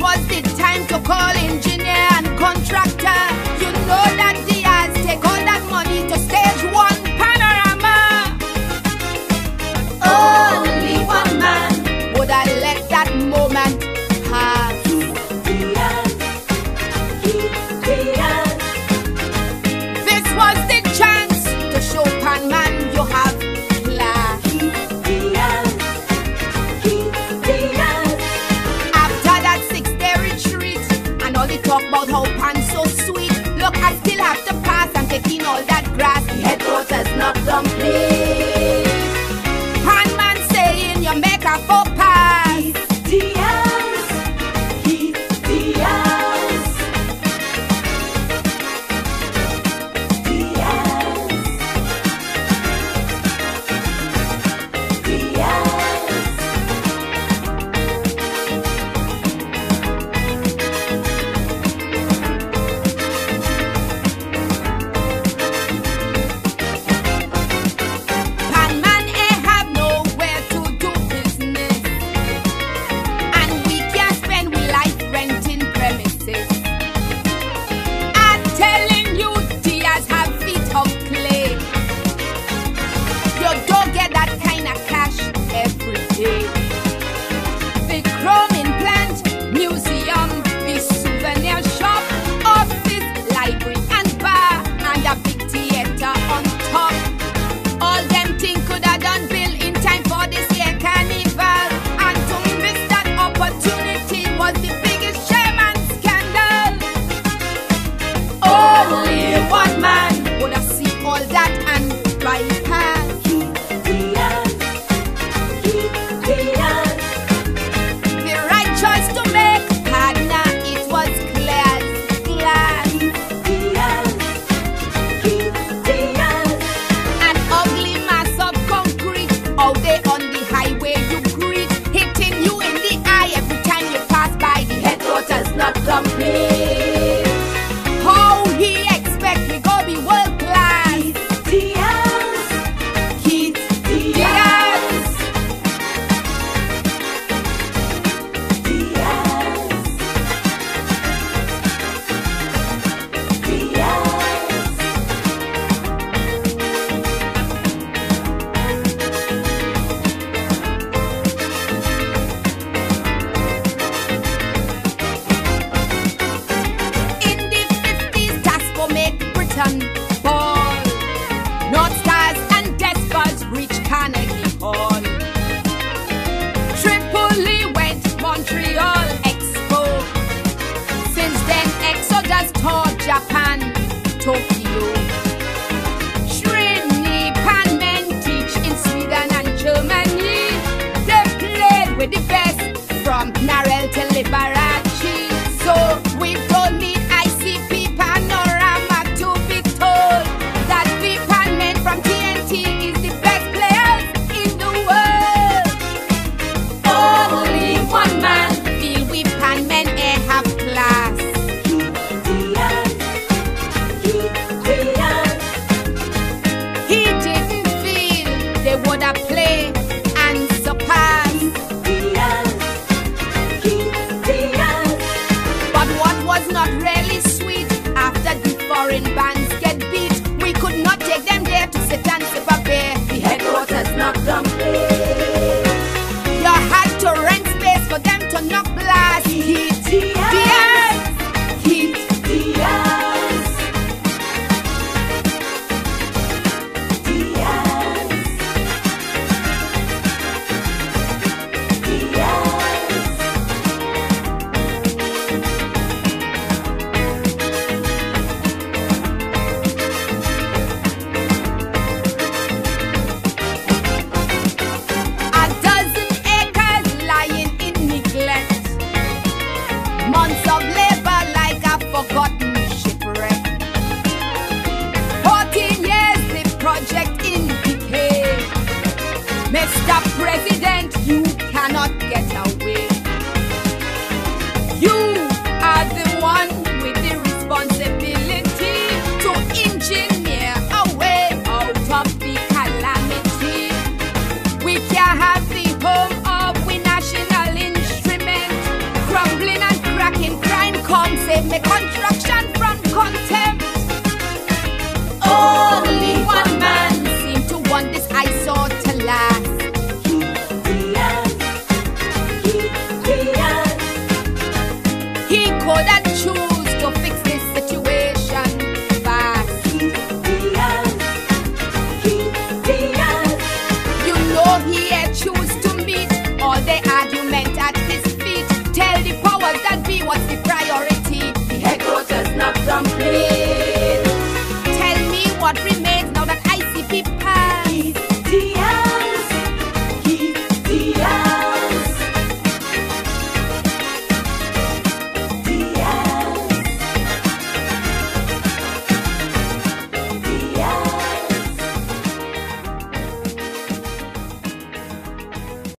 was it time to call in foreign bands Mr. President, you cannot get away. You are the one with the responsibility to engineer a way out of the calamity. We can have the home of we national instrument crumbling and cracking. Crime comes in my country.